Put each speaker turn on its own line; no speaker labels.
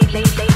lady, lady.